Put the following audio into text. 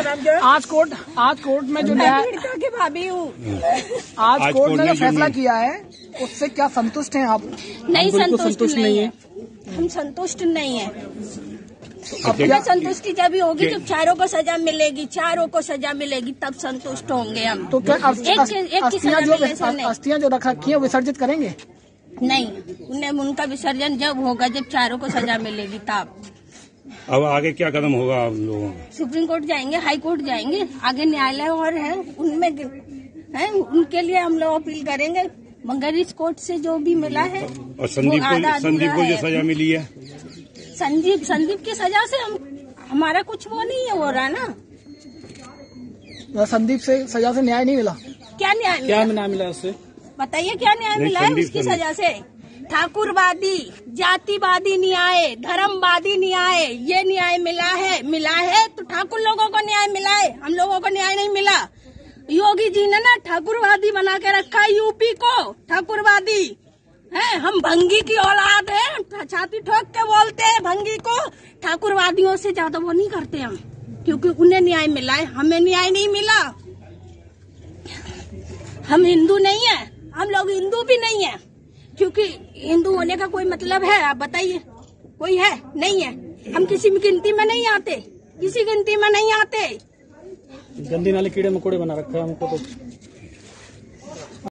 आज कोर्ट आज कोर्ट में जो न्याय पीड़िता भाभी हूँ। आज आज कोर्ट ने जो फैसला किया है उससे क्या संतुष्ट हैं आप? नहीं संतुष्ट नहीं है। हम संतुष्ट नहीं है। हमें संतुष्टि जब भी होगी जब चारों को सजा मिलेगी चारों को सजा मिलेगी तब संतुष्ट होंगे हम। तो क्या एक अस्थियाँ जो रख रखी है विसर्जित करेंगे? नहीं उन्हें उनका विसर्जन जब होगा जब चारों को सजा मिलेगी तब। अब आगे क्या कदम होगा आप लोगों का? सुप्रीम कोर्ट जाएँगे हाई कोर्ट जाएँगे आगे न्यायालय और है उनमें है उनके लिए हम लोग अपील करेंगे। मगर इस कोर्ट से जो भी मिला है और संदीप को संदीप को जो सजा मिली है? संदीप संदीप की सजा से हम हमारा कुछ वो नहीं है हो रहा ना। संदीप से सजा से न्याय नहीं मिला। क्या न्याय मिला? न्याय मिला उससे? बताइए क्या न्याय मिला है उसकी सजा से? ठाकुरवादी, जातिवादी न्याय, धर्मवादी न्याय, ये न्याय मिला है मिला है तो ठाकुर लोगों को न्याय मिला है, हम लोगों को न्याय नहीं मिला। योगी जी ने ना ठाकुरवादी बना के रखा है यूपी को, ठाकुरवादी। है, हम भंगी की औलाद है छाती ठोक के बोलते हैं भंगी को। ठाकुरवादियों से ज़्यादा वो नहीं करते हम, क्योंकि उन्हें न्याय मिला है, हमें न्याय नहीं मिला। हम हिंदू नहीं है, हम लोग हिंदू भी नहीं है। क्योंकि हिंदू होने का कोई मतलब है? आप बताइए। कोई है? नहीं है। हम किसी गिनती में नहीं आते। किसी गिनती में नहीं आते। गंदी नाले कीड़े मकोड़े बना रखा है हमको तो।